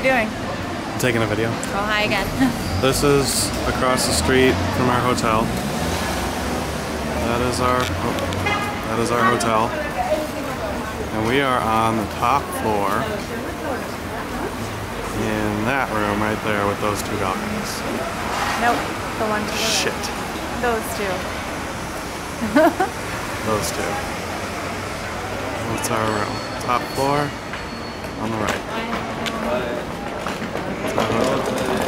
we doing? I'm taking a video. Oh, hi again. This is across the street from our hotel. That is our oh, that is our hotel. And we are on the top floor in that room right there with those two balconies. nope, the one to the Shit. right. Those two. Those two. What's our room? Top floor on the right. Our hotel.